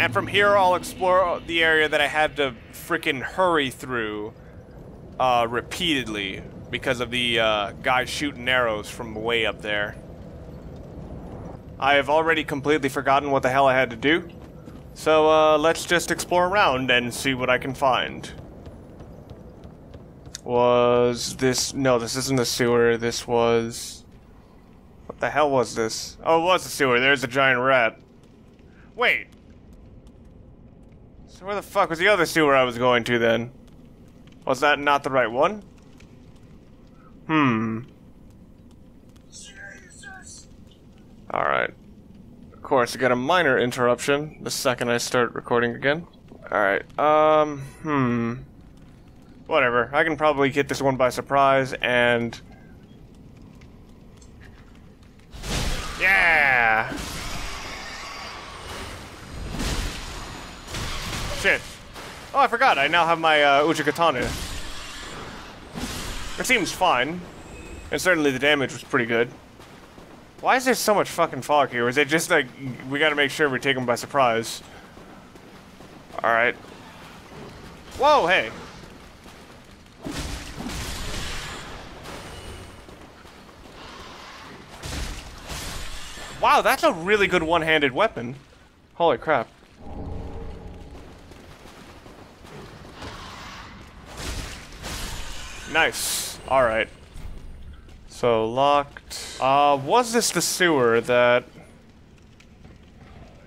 And from here, I'll explore the area that I had to freaking hurry through uh, repeatedly because of the uh, guy shooting arrows from way up there. I have already completely forgotten what the hell I had to do. So uh, let's just explore around and see what I can find. Was this... No, this isn't the sewer. This was... What the hell was this? Oh, it was the sewer. There's a giant rat. Wait. So where the fuck was the other sewer I was going to then? Was that not the right one? Hmm. Alright. Of course, I get a minor interruption the second I start recording again. Alright, um, hmm. Whatever, I can probably get this one by surprise and... Yeah! Shit. Oh, I forgot, I now have my uh, Uchigatana. It seems fine. And certainly the damage was pretty good. Why is there so much fucking fog here? Is it just like, we gotta make sure we take them by surprise? Alright. Whoa, hey! Wow, that's a really good one-handed weapon. Holy crap. Nice. Alright. So, locked. Uh, was this the sewer that...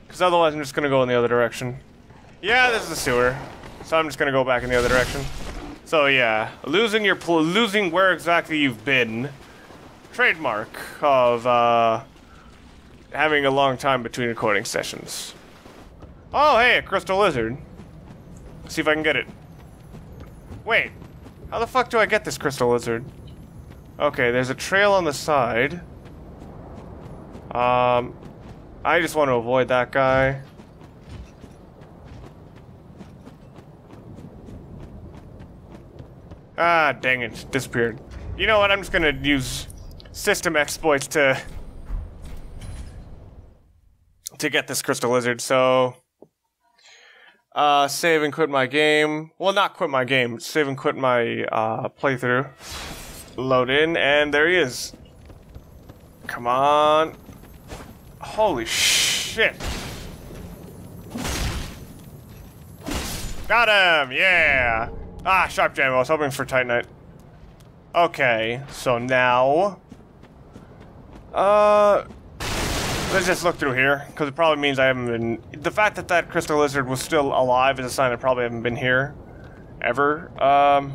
Because otherwise I'm just gonna go in the other direction. Yeah, this is the sewer. So I'm just gonna go back in the other direction. So yeah, losing your losing where exactly you've been. Trademark of, uh... Having a long time between recording sessions. Oh, hey, a crystal lizard. Let's see if I can get it. Wait, how the fuck do I get this crystal lizard? Okay, there's a trail on the side. Um, I just want to avoid that guy. Ah, dang it, disappeared. You know what, I'm just gonna use system exploits to... to get this crystal lizard, so... Uh, save and quit my game. Well, not quit my game. Save and quit my uh, playthrough. Load in, and there he is. Come on. Holy shit. Got him! Yeah! Ah, Sharp Gem. I was hoping for Titanite. Okay, so now... Uh... Let's just look through here, because it probably means I haven't been... The fact that that crystal lizard was still alive is a sign I probably haven't been here. Ever. Um...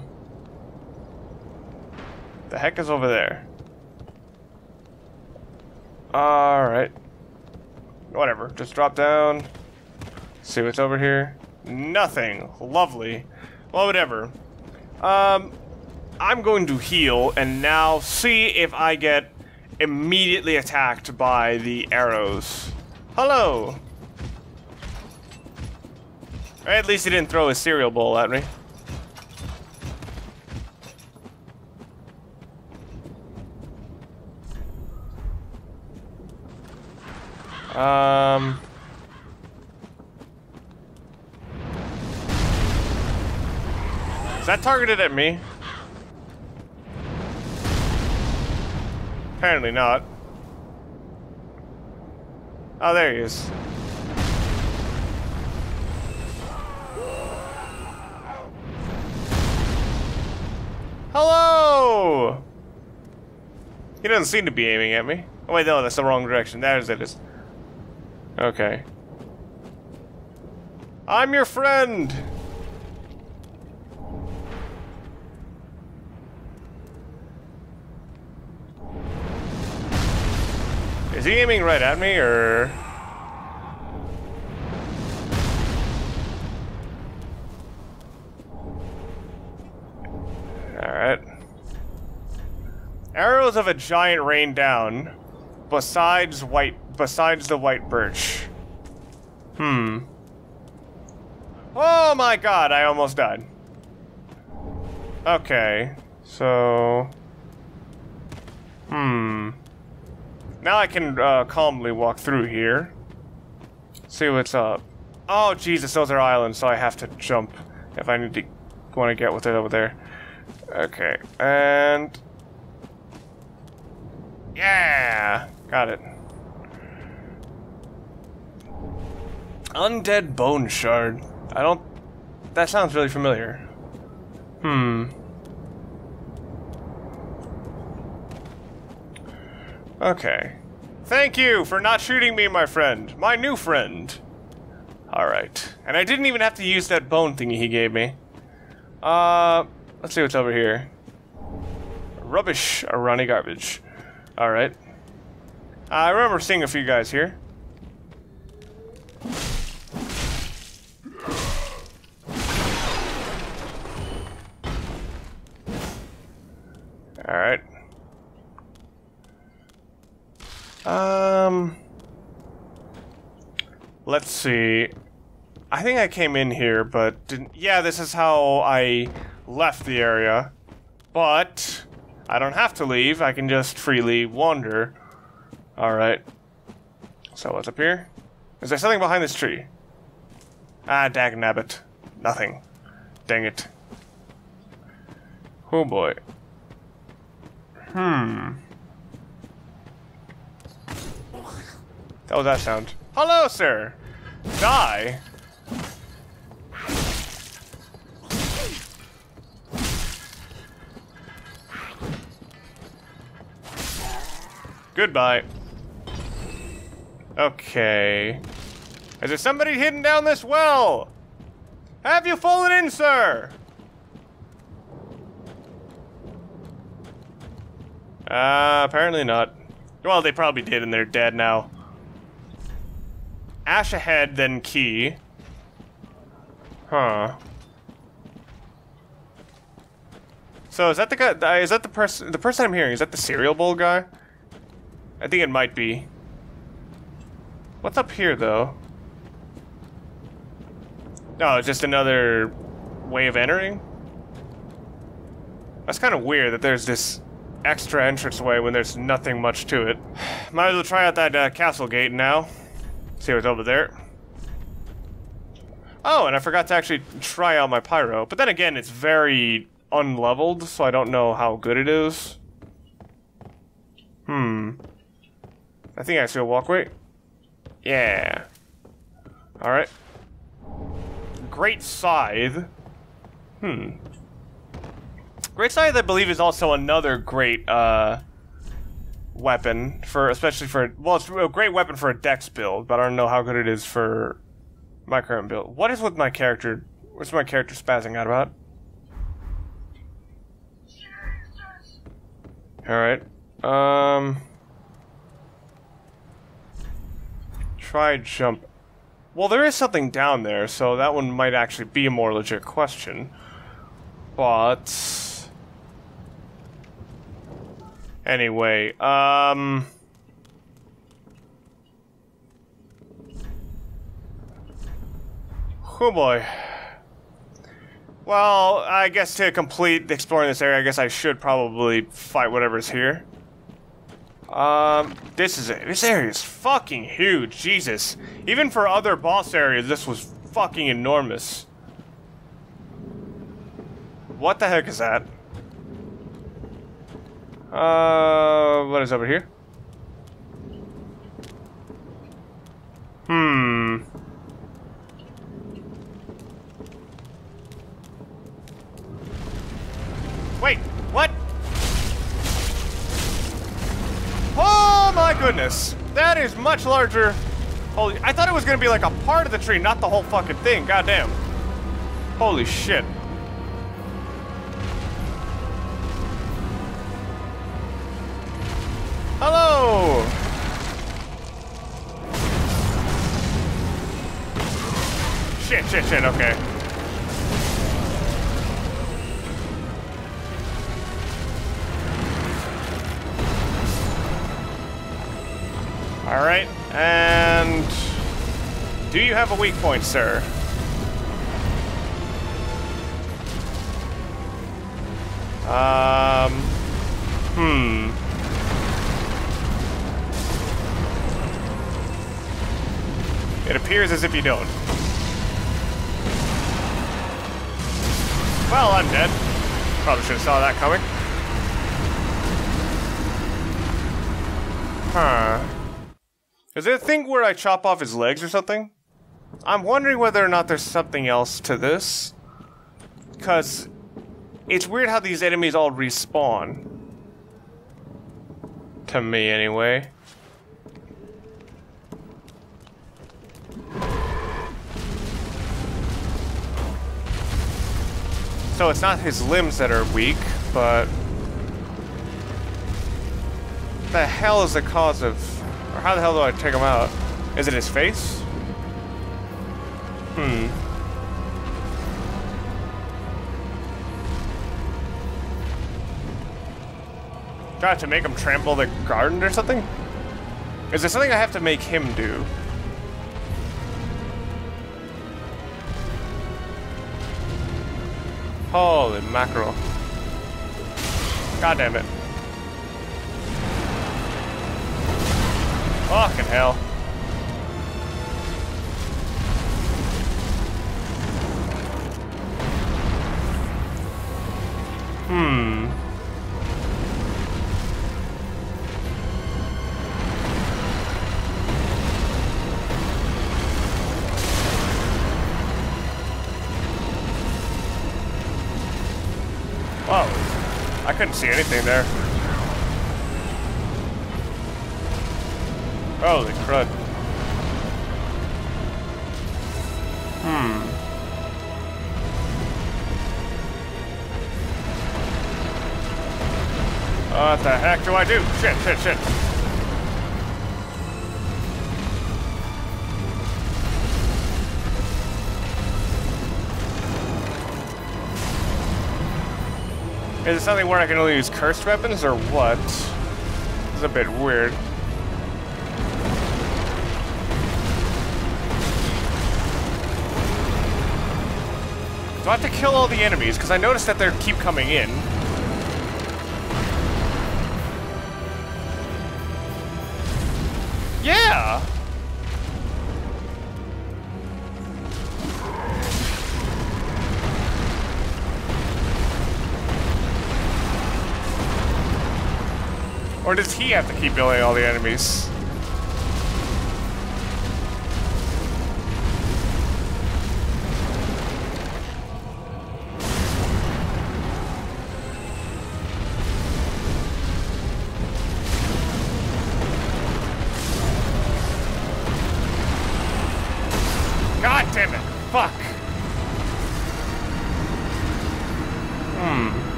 The heck is over there? Alright. Whatever, just drop down. See what's over here. Nothing. Lovely. Well, whatever. Um, I'm going to heal and now see if I get immediately attacked by the arrows. Hello! At least he didn't throw a cereal bowl at me. Um... Is that targeted at me? Apparently not. Oh, there he is. Hello! He doesn't seem to be aiming at me. Oh wait, no, that's the wrong direction. There's it is. Okay. I'm your friend! He aiming right at me, or...? Alright. Arrows of a giant rain down, besides white, besides the white birch. Hmm. Oh my god, I almost died. Okay, so... Hmm. Now I can uh, calmly walk through here. See what's up. Oh, Jesus, those are islands, so I have to jump if I need to want to get with it over there. Okay, and... Yeah! Got it. Undead Bone Shard. I don't... That sounds really familiar. Hmm. Okay. Thank you for not shooting me, my friend. My new friend. Alright. And I didn't even have to use that bone thingy he gave me. Uh, let's see what's over here. Rubbish, runny garbage. Alright. I remember seeing a few guys here. Alright. Um... Let's see. I think I came in here, but didn't... Yeah, this is how I left the area. But... I don't have to leave, I can just freely wander. Alright. So what's up here? Is there something behind this tree? Ah, dag nabbit. Nothing. Dang it. Oh boy. Hmm. That was that sound. Hello, sir! Die! Goodbye. Okay. Is there somebody hidden down this well? Have you fallen in, sir? Uh, apparently not. Well, they probably did and they're dead now. Ash ahead, then key. Huh. So is that the guy? Is that the person? The person I'm hearing is that the cereal bowl guy? I think it might be. What's up here, though? No, it's just another way of entering? That's kind of weird that there's this extra entranceway when there's nothing much to it. Might as well try out that uh, castle gate now. See what's over there. Oh, and I forgot to actually try out my pyro. But then again, it's very unleveled, so I don't know how good it is. Hmm. I think I see a walkway. Yeah. Alright. Great Scythe. Hmm. Great Scythe, I believe, is also another great, uh, weapon for, especially for, well, it's a great weapon for a dex build, but I don't know how good it is for my current build. What is with my character? What's my character spazzing out about? Alright. Um... Try jump. Well, there is something down there, so that one might actually be a more legit question. But... Anyway, um... Oh boy. Well, I guess to complete exploring this area, I guess I should probably fight whatever's here. Um, this is it. This area is fucking huge. Jesus. Even for other boss areas, this was fucking enormous. What the heck is that? Uh, what is over here? Hmm. Wait, what? Oh my goodness. That is much larger. Holy, I thought it was gonna be like a part of the tree, not the whole fucking thing. Goddamn. Holy shit. Shit, shit, shit, okay. Alright, and... Do you have a weak point, sir? Um... Hmm... It appears as if you don't. Well, I'm dead. Probably should have saw that coming. Huh. Is there a thing where I chop off his legs or something? I'm wondering whether or not there's something else to this. Because it's weird how these enemies all respawn. To me, anyway. So it's not his limbs that are weak, but... The hell is the cause of... Or how the hell do I take him out? Is it his face? Hmm. Got to make him trample the garden or something? Is there something I have to make him do? Holy mackerel. God damn it. Fucking hell. Hmm. Couldn't see anything there. Holy crud. Hmm. What the heck do I do? Shit, shit, shit. Is it something where I can only use cursed weapons or what? It's a bit weird. Do I have to kill all the enemies? Because I noticed that they keep coming in. Or does he have to keep killing all the enemies?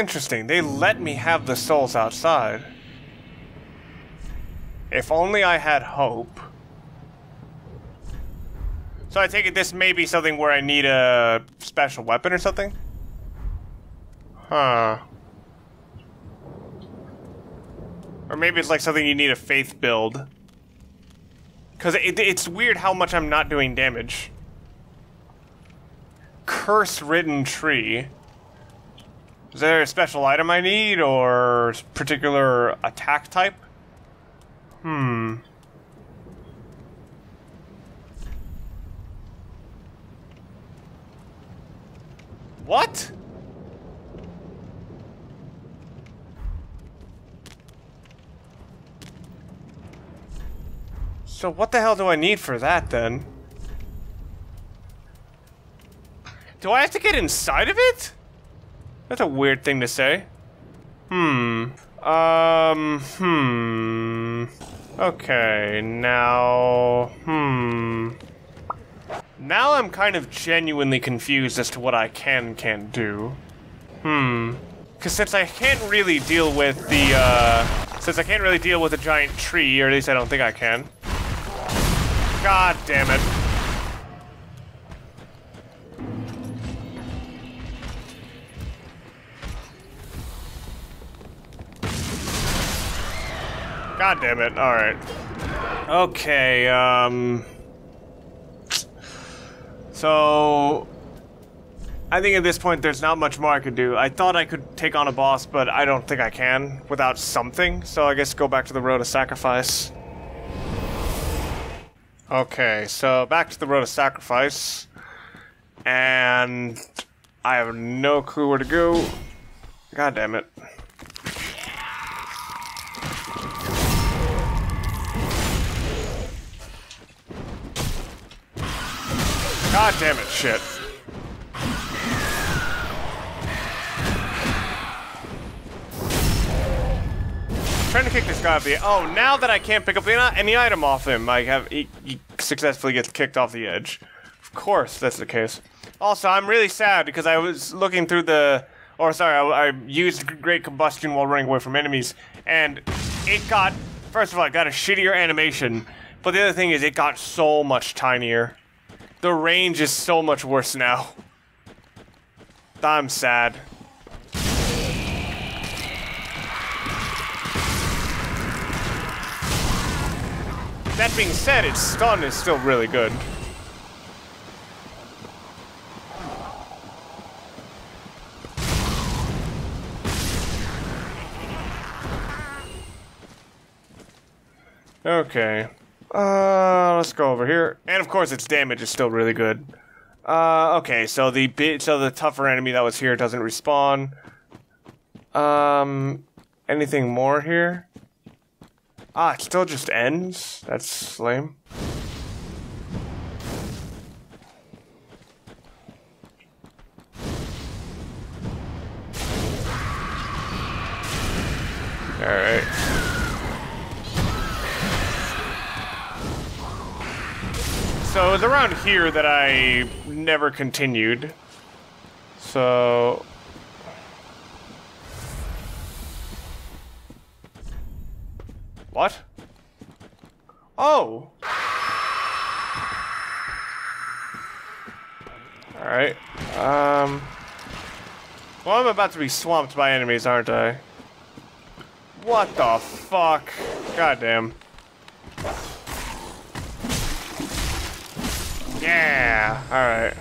Interesting. They let me have the souls outside. If only I had hope. So I take it this may be something where I need a special weapon or something? Huh. Or maybe it's like something you need a faith build. Because it, it's weird how much I'm not doing damage. Curse-ridden tree. Is there a special item I need, or particular attack type? Hmm. What? So what the hell do I need for that, then? Do I have to get inside of it? That's a weird thing to say. Hmm. Um, hmm. Okay, now... Hmm. Now I'm kind of genuinely confused as to what I can can't do. Hmm. Because since I can't really deal with the, uh... Since I can't really deal with a giant tree, or at least I don't think I can. God damn it. God damn it. Alright. Okay, um... So... I think at this point there's not much more I could do. I thought I could take on a boss, but I don't think I can without something, so I guess go back to the road of sacrifice. Okay, so back to the road of sacrifice. And I have no clue where to go. God damn it. God damn it, shit. trying to kick this guy off the. Oh, now that I can't pick up any item off him, I have he, he successfully gets kicked off the edge. Of course, that's the case. Also, I'm really sad because I was looking through the. Or sorry, I, I used Great Combustion while running away from enemies, and it got. First of all, it got a shittier animation, but the other thing is it got so much tinier. The range is so much worse now. I'm sad. That being said, its stun is still really good. Okay. Uh, let's go over here. And of course, its damage is still really good. Uh, okay, so the bit, so the tougher enemy that was here doesn't respawn. Um, anything more here? Ah, it still just ends? That's lame. Alright. So it was around here that I never continued. So What? Oh! Alright. Um... Well, I'm about to be swamped by enemies, aren't I? What the fuck? Goddamn. Yeah! Alright.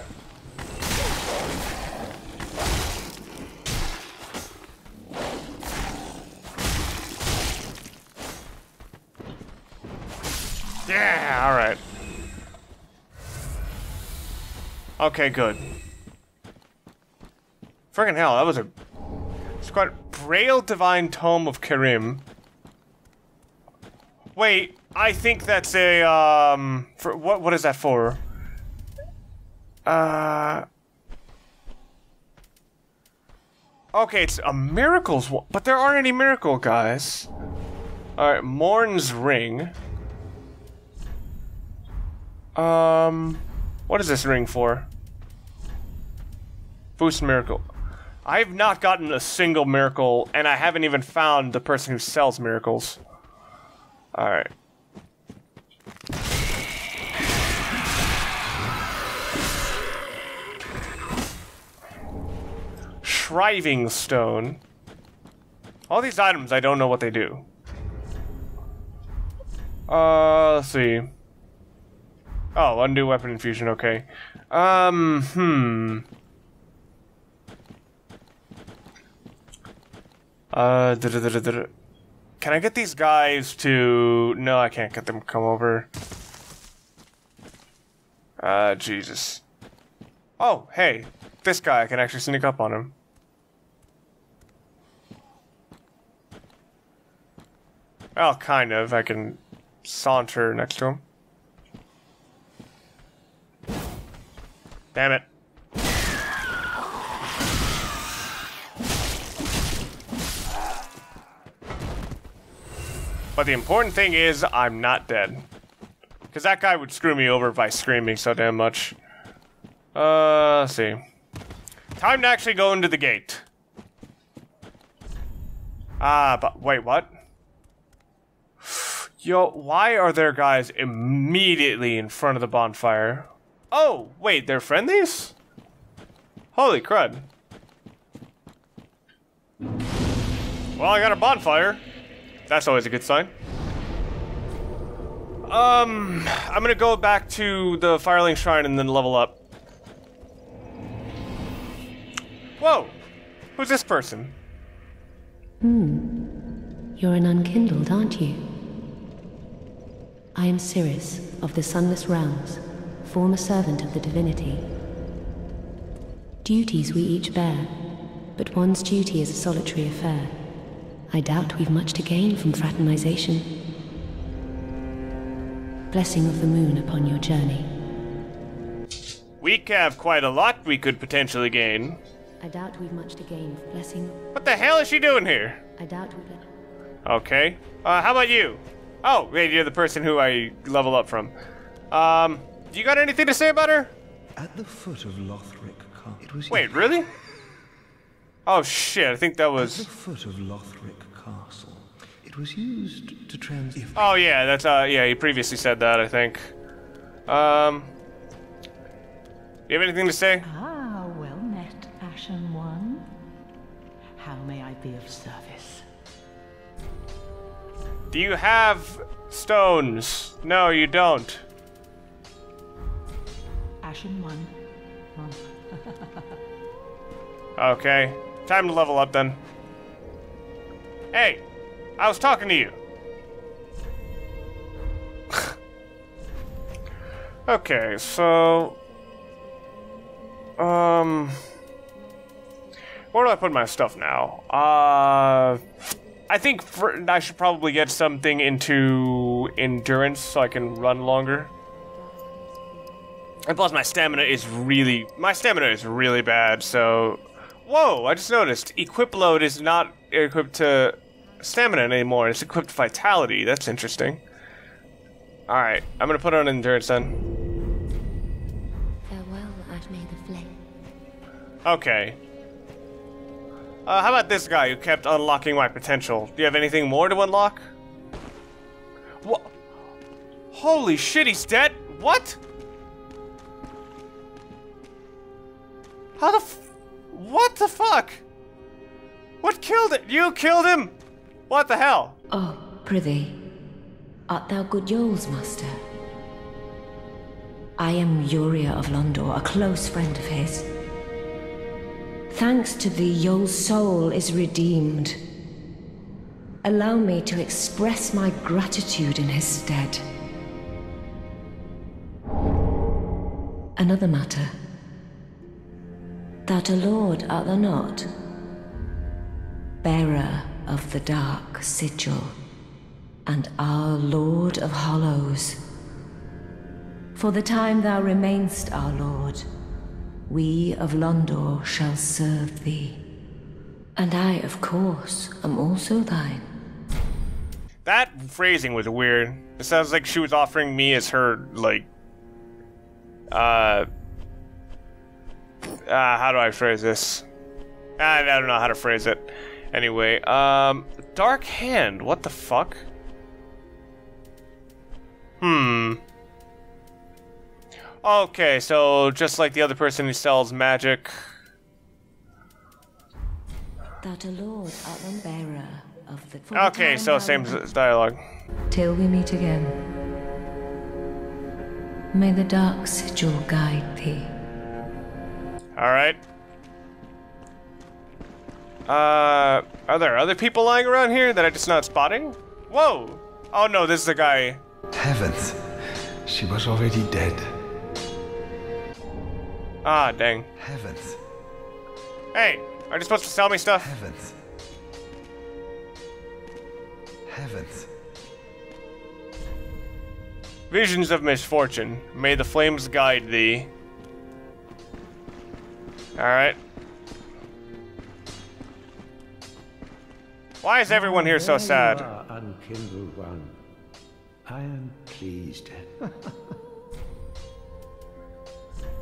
Yeah, alright. Okay, good. Friggin' hell, that was a... Squad... Braille Divine Tome of Carim. Wait, I think that's a, um... For, what, what is that for? Uh... Okay, it's a miracles but there aren't any miracle guys. Alright, Morne's Ring. Um, what is this ring for? Boost miracle. I've not gotten a single miracle, and I haven't even found the person who sells miracles. Alright. Shriving Stone. All these items, I don't know what they do. Uh, let's see. Oh, undo weapon infusion, okay. Um, hmm. Uh, da -da -da can I get these guys to... No, I can't get them come over. Uh, Jesus. Oh, hey. This guy, I can actually sneak up on him. Well, kind of. I can saunter next to him. Damn it. But the important thing is, I'm not dead. Because that guy would screw me over by screaming so damn much. Uh, let's see. Time to actually go into the gate. Ah, but wait, what? Yo, why are there guys immediately in front of the bonfire? Oh, wait, they're friendlies? Holy crud. Well, I got a bonfire. That's always a good sign. Um, I'm gonna go back to the Firelink Shrine and then level up. Whoa! Who's this person? Hmm. You're an unkindled, aren't you? I am Sirris of the Sunless Realms, former servant of the divinity. Duties we each bear, but one's duty is a solitary affair. I doubt we've much to gain from fraternization. Blessing of the moon upon your journey. We have quite a lot we could potentially gain. I doubt we've much to gain. Blessing. What the hell is she doing here? I doubt we've. Okay. Uh, how about you? Oh, wait, you're the person who I level up from. Um, you got anything to say about her? At the foot of Lothric Castle. Was wait, really? Oh shit, I think that was. At the foot of Lothric Castle. It was used to trans. Oh yeah, that's uh yeah, he previously said that, I think. Um. You have anything to say? Ah, Do you have stones? No, you don't. Ashen One. okay. Time to level up then. Hey, I was talking to you. okay, so um, where do I put my stuff now? Uh, I think for, I should probably get something into endurance so I can run longer. And plus, my stamina is really my stamina is really bad. So, whoa! I just noticed equip load is not equipped to stamina anymore. It's equipped to vitality. That's interesting. All right, I'm gonna put on endurance then. Okay. Uh, how about this guy who kept unlocking my potential? Do you have anything more to unlock? What? Holy shit, he's dead? What? How the What the fuck? What killed it? You killed him? What the hell? Oh, prithee. Art thou good Yoel's master? I am Yuria of Londor, a close friend of his. Thanks to thee, Yoel's soul is redeemed. Allow me to express my gratitude in his stead. Another matter. That a lord art thou not? Bearer of the dark sigil, and our Lord of Hollows. For the time thou remainst our lord, we of Londor shall serve thee. And I, of course, am also thine. That phrasing was weird. It sounds like she was offering me as her, like, uh, uh how do I phrase this? I, I don't know how to phrase it. Anyway, um, Dark Hand, what the fuck? Hmm. Okay, so just like the other person who sells magic. That a lord art bearer of the. Okay, so same dialogue. Till we meet again. May the dark sigil guide thee. Alright. Uh, are there other people lying around here that I'm just not spotting? Whoa! Oh no, this is the guy. Heavens, she was already dead. Ah, dang. Heavens. Hey, are you supposed to sell me stuff? Heavens. Heavens. Visions of misfortune. May the flames guide thee. Alright. Why is everyone here so sad? unkindled one. I am pleased.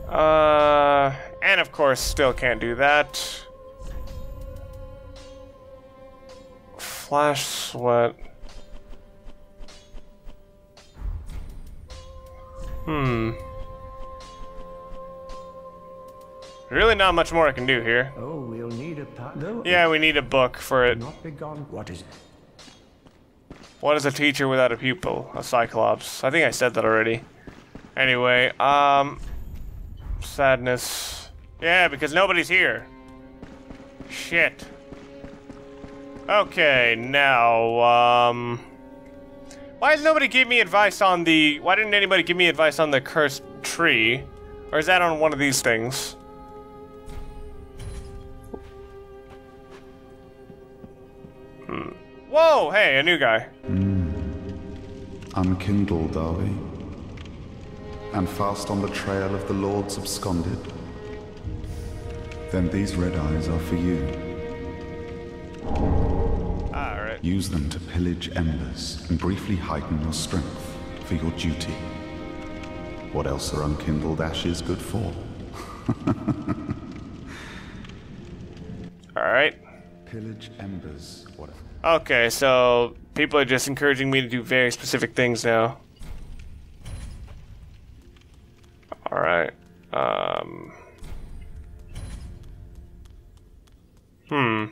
Uh, and of course, still can't do that. Flash sweat. Hmm. Really not much more I can do here. Oh, we'll need a no, Yeah, we need a book for it. Not. What is it? What is a teacher without a pupil? A cyclops. I think I said that already. Anyway, um, Sadness. Yeah, because nobody's here. Shit. Okay, now, um... Why does nobody give me advice on the... Why didn't anybody give me advice on the cursed tree? Or is that on one of these things? Hmm. Whoa, hey, a new guy. Unkindled, are we? And fast on the trail of the Lords absconded? Then these red eyes are for you. Use them to pillage embers and briefly heighten your strength for your duty. What else are unkindled ashes good for? Alright. Pillage embers, what Okay, so people are just encouraging me to do very specific things now. Um. Hmm.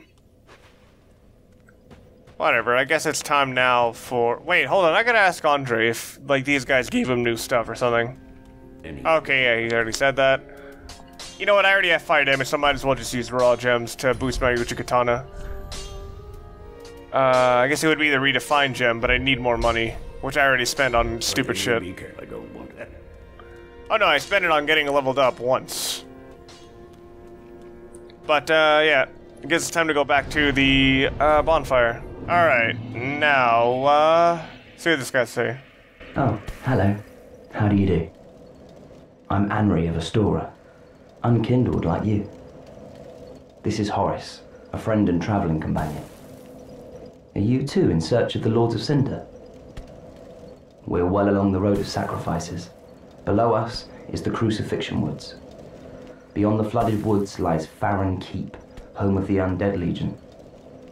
Whatever, I guess it's time now for. Wait, hold on, I gotta ask Andre if, like, these guys gave him new stuff or something. Okay, yeah, he already said that. You know what, I already have fire damage, so I might as well just use raw gems to boost my Uchigatana. Uh, I guess it would be the redefined gem, but I need more money, which I already spent on stupid shit. Oh no, I spent it on getting leveled up once. But, uh, yeah. I guess it's time to go back to the, uh, bonfire. Alright, now, uh, see what this guy say. Oh, hello. How do you do? I'm Anri of Astora, unkindled like you. This is Horace, a friend and traveling companion. Are you too in search of the Lords of Cinder? We're well along the road of sacrifices. Below us is the Crucifixion Woods. Beyond the flooded woods lies Farron Keep, home of the Undead Legion.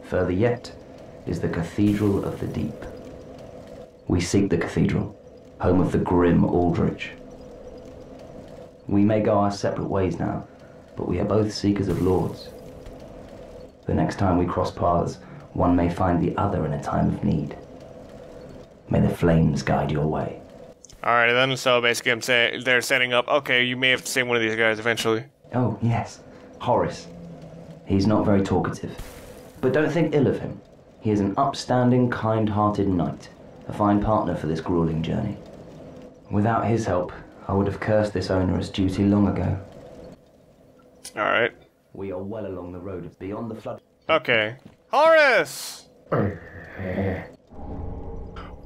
Further yet is the Cathedral of the Deep. We seek the cathedral, home of the grim Aldrich. We may go our separate ways now, but we are both seekers of lords. The next time we cross paths, one may find the other in a time of need. May the flames guide your way. Alright, then, so basically I'm saying, they're setting up, okay, you may have to save one of these guys eventually. Oh, yes, Horace. He's not very talkative. But don't think ill of him. He is an upstanding, kind hearted knight, a fine partner for this grueling journey. Without his help, I would have cursed this onerous duty long ago. Alright. We are well along the road of beyond the flood. Okay. Horace!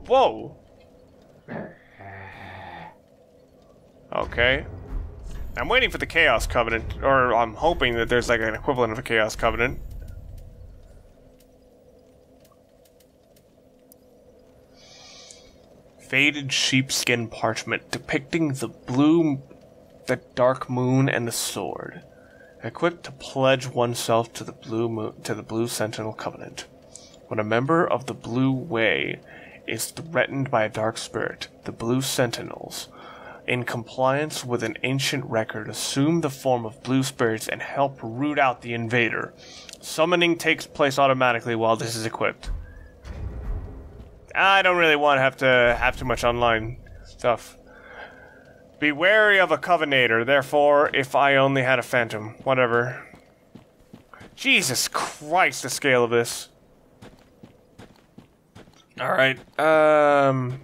Whoa! Okay. I'm waiting for the Chaos Covenant, or I'm hoping that there's like an equivalent of a Chaos Covenant. Faded sheepskin parchment depicting the blue, the dark moon and the sword. Equipped to pledge oneself to the blue moon, to the blue sentinel covenant. When a member of the Blue Way is threatened by a dark spirit, the Blue Sentinels, in compliance with an ancient record, assume the form of blue spirits and help root out the invader. Summoning takes place automatically while this is equipped. I don't really want to have to have too much online stuff. Be wary of a Covenator, therefore, if I only had a Phantom. Whatever. Jesus Christ, the scale of this. Alright, um...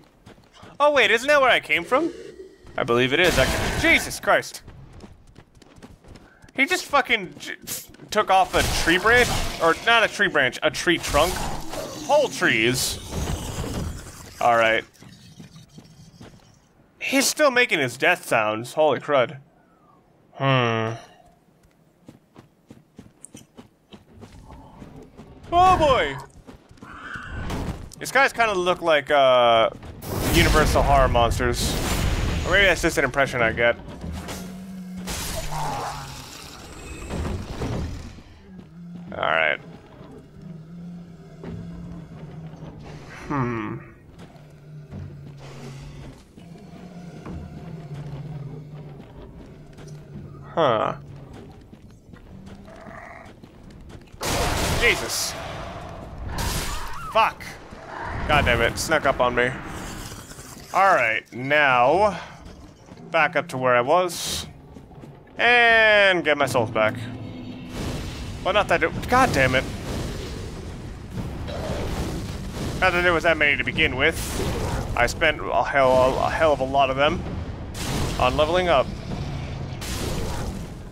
Oh wait, isn't that where I came from? I believe it is. Jesus Christ. He just fucking took off a tree branch? Or, not a tree branch, a tree trunk? Whole trees. Alright. He's still making his death sounds. Holy crud. Hmm. Oh boy! These guys kind of look like, uh, Universal Horror Monsters. Or maybe that's just an impression I get. Alright. Hmm. Huh. Jesus. Fuck. God damn it, snuck up on me. Alright, now back up to where I was. And get my souls back. Well not that it God damn it. Not that there was that many to begin with. I spent a hell, a hell of a lot of them on leveling up.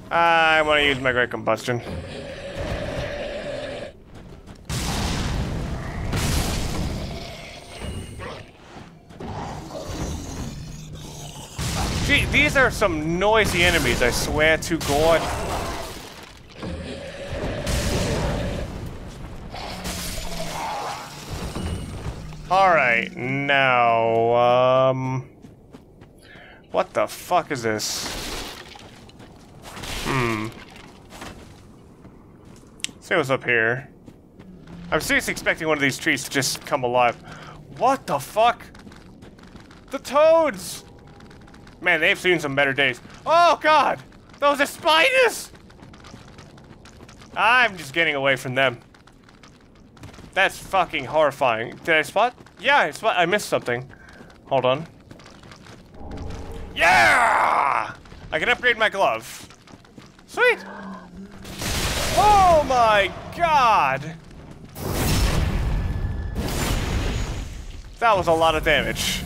I want to use my Great Combustion. Gee, these are some noisy enemies, I swear to God. Alright, now, um... What the fuck is this? Hmm. see what's up here. I'm seriously expecting one of these trees to just come alive. What the fuck? The toads! Man, they've seen some better days. Oh god! Those are spiders! I'm just getting away from them. That's fucking horrifying. Did I spot? Yeah, I spot. I missed something. Hold on. Yeah! I can upgrade my glove. Sweet! Oh my god! That was a lot of damage.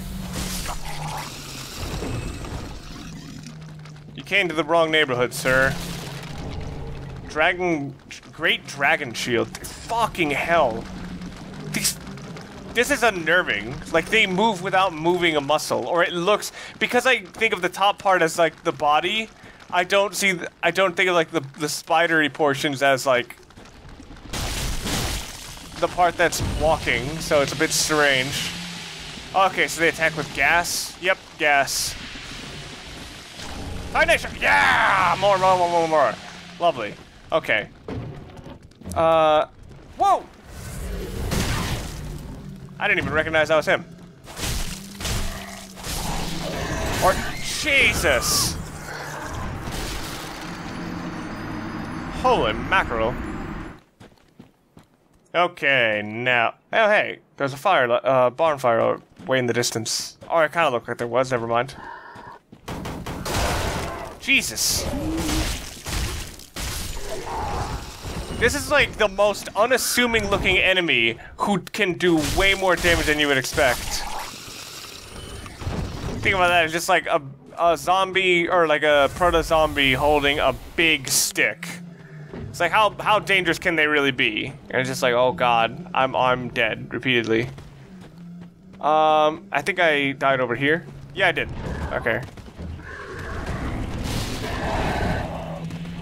Came to the wrong neighborhood, sir. Dragon... Great Dragon Shield. Fucking hell. These... This is unnerving. Like, they move without moving a muscle. Or it looks... Because I think of the top part as, like, the body, I don't see... I don't think of, like, the, the spidery portions as, like... The part that's walking, so it's a bit strange. Okay, so they attack with gas? Yep, gas. Yeah! More, more, more, more, more. Lovely. Okay. Uh, whoa! I didn't even recognize that was him. Or, Jesus! Holy mackerel. Okay, now, oh hey, there's a fire, uh, barn fire way in the distance. Oh, it kind of looked like there was, never mind. Jesus. This is like the most unassuming looking enemy who can do way more damage than you would expect. Think about that, it's just like a, a zombie or like a proto-zombie holding a big stick. It's like how how dangerous can they really be? And it's just like, oh god, I'm I'm dead repeatedly. Um, I think I died over here. Yeah, I did. Okay.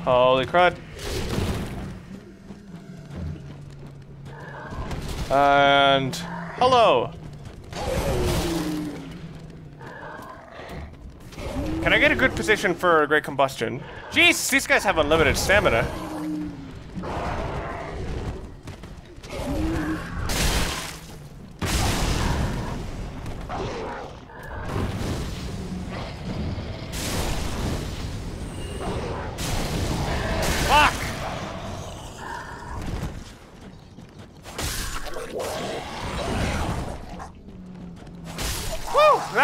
Holy crud. And hello. Can I get a good position for a great combustion? Jeez, these guys have unlimited stamina.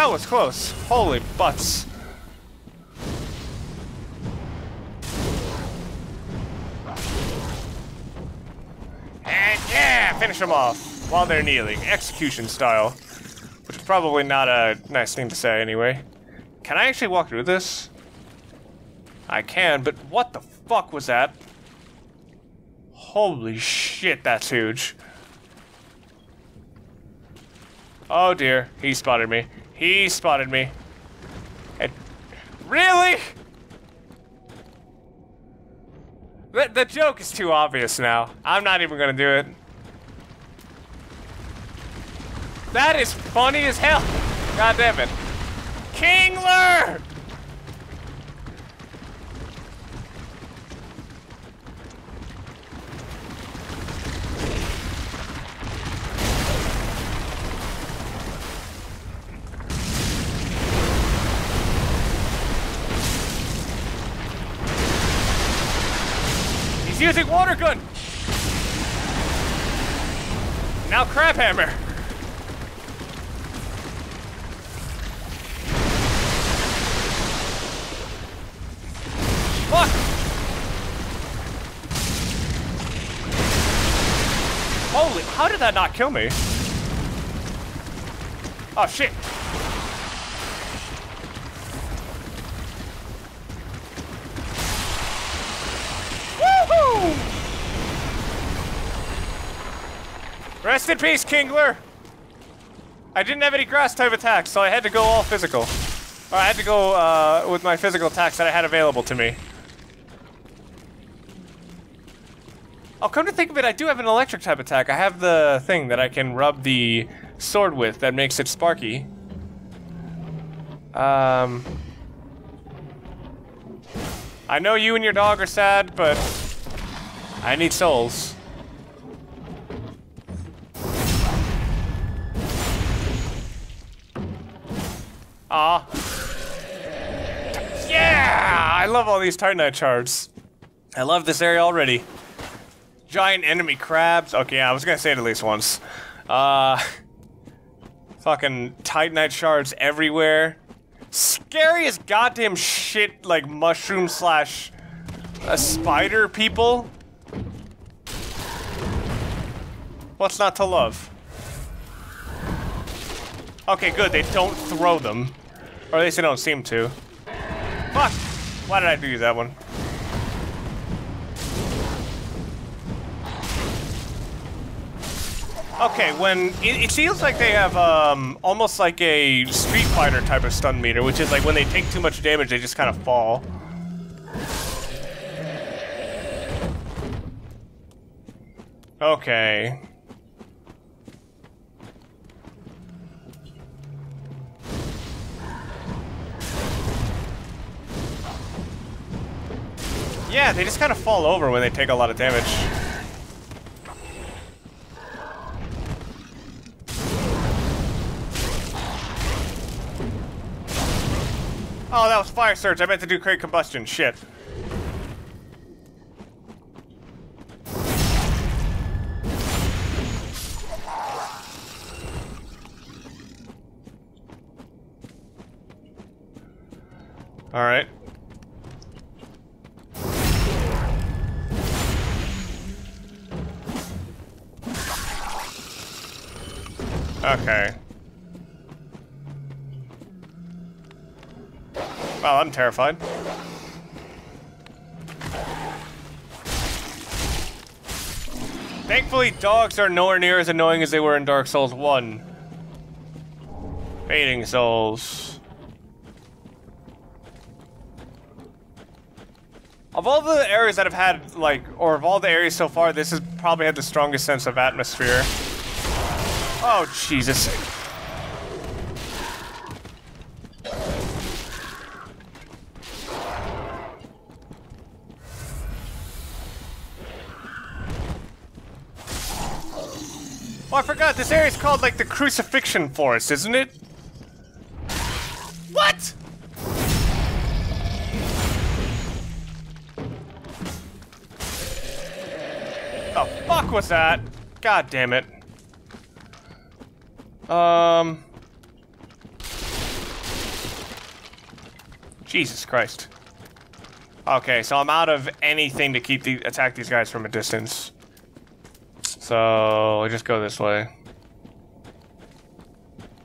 That was close. Holy butts. And yeah, finish them off while they're kneeling, execution style. Which is probably not a nice thing to say anyway. Can I actually walk through this? I can, but what the fuck was that? Holy shit, that's huge. Oh dear, he spotted me. He spotted me. And really? The, the joke is too obvious now. I'm not even gonna do it. That is funny as hell. God damn it. Kingler! Using water gun. Now crab hammer. Fuck! Holy, how did that not kill me? Oh shit! Rest in peace, Kingler! I didn't have any grass type attacks, so I had to go all physical. Or I had to go uh, with my physical attacks that I had available to me. Oh, come to think of it, I do have an electric type attack. I have the thing that I can rub the sword with that makes it sparky. Um... I know you and your dog are sad, but I need souls. Aw. Yeah! I love all these Titanite shards. I love this area already. Giant enemy crabs. Okay, yeah, I was gonna say it at least once. Uh, fucking Titanite shards everywhere. Scariest goddamn shit, like mushroom slash a spider people. What's not to love? Okay, good. They don't throw them. Or at least they don't seem to. Fuck! Why did I do that one? Okay, when it, it, feels like they have um, almost like a Street Fighter type of stun meter, which is like when they take too much damage, they just kind of fall. Okay. Yeah, they just kind of fall over when they take a lot of damage. Oh, that was fire surge. I meant to do great combustion. Shit. All Okay. Wow, I'm terrified. Thankfully, dogs are nowhere near as annoying as they were in Dark Souls 1. Fading Souls. Of all the areas that have had, like, or of all the areas so far, this has probably had the strongest sense of atmosphere. Oh, Jesus. Oh, I forgot. This area is called, like, the Crucifixion Forest, isn't it? What? The fuck was that? God damn it. Um... Jesus Christ. Okay, so I'm out of anything to keep the attack these guys from a distance. So, I just go this way.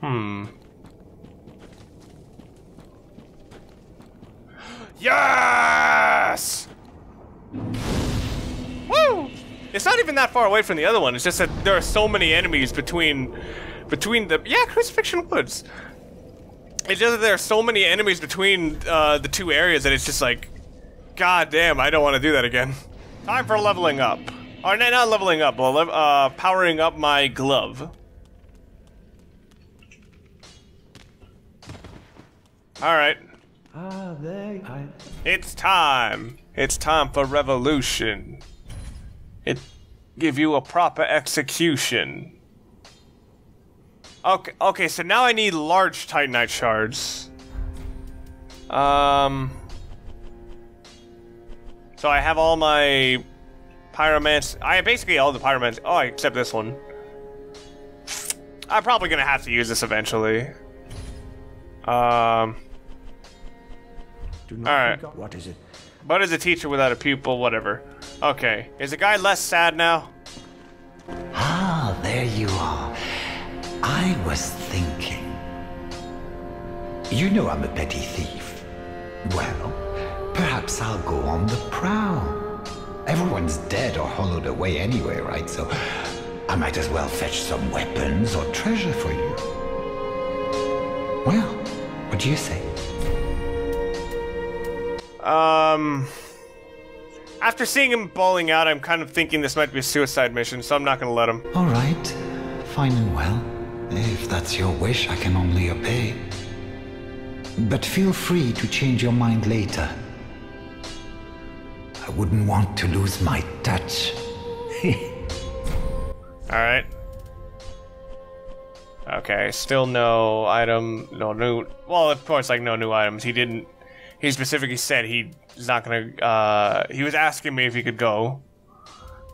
Hmm. Yes! Woo! It's not even that far away from the other one. It's just that there are so many enemies between, between the yeah Crucifixion Woods. It's just that there are so many enemies between uh, the two areas that it's just like, god damn, I don't want to do that again. Time for leveling up. Or no, not leveling up, but uh, powering up my glove. Alright. It's time. It's time for revolution. It give you a proper execution. Okay, okay, so now I need large Titanite shards. Um... So I have all my Pyromance. I have basically all the Pyromance. Oh, except this one. I'm probably gonna have to use this eventually. Um. Alright. What is it? But as a teacher without a pupil, whatever. Okay. Is the guy less sad now? Ah, there you are. I was thinking. You know I'm a petty thief. Well, perhaps I'll go on the prowl. Everyone's dead or hollowed away anyway, right? So I might as well fetch some weapons or treasure for you. Well, what do you say? Um. After seeing him bawling out, I'm kind of thinking this might be a suicide mission, so I'm not gonna let him. All right, fine and well. If that's your wish, I can only obey. But feel free to change your mind later. I wouldn't want to lose my touch. Alright. Okay, still no item, no new. Well, of course, like no new items. He didn't. He specifically said he's not gonna. Uh, he was asking me if he could go,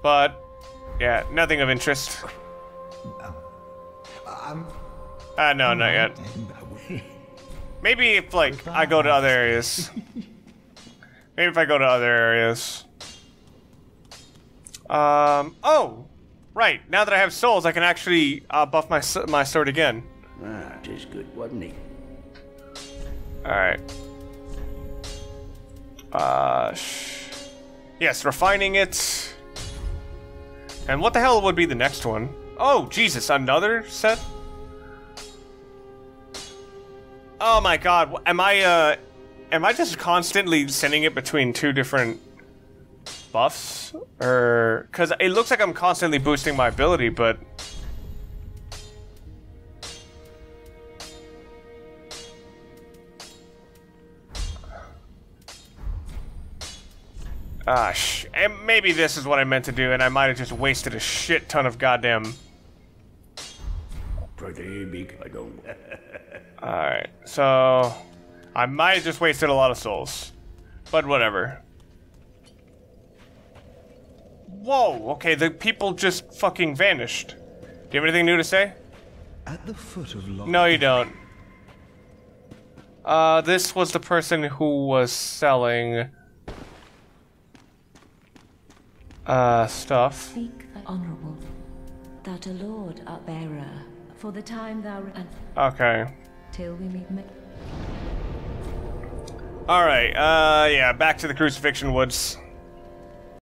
but yeah, nothing of interest. Um, Uh, no, not yet. Maybe if like I go to other areas. Maybe if I go to other areas. Um. Oh, right. Now that I have souls, I can actually uh, buff my my sword again. Ah, just good, wasn't he? All right. Uh. Sh- yes, refining it. And what the hell would be the next one? Oh, Jesus! Another set. Oh my God! Am I uh, am I just constantly sending it between two different buffs, or because it looks like I'm constantly boosting my ability, but ah, and maybe this is what I meant to do, and I might have just wasted a shit ton of goddamn. Pretty big, I don't. Alright, so I might have just wasted a lot of souls. But whatever. Whoa, okay, the people just fucking vanished. Do you have anything new to say? At the foot of No, you don't. Uh, this was the person who was selling uh stuff. Speak, honorable, that a lord art bearer, for the time thou re- Okay. till we meet. All right. Uh, yeah. Back to the crucifixion woods.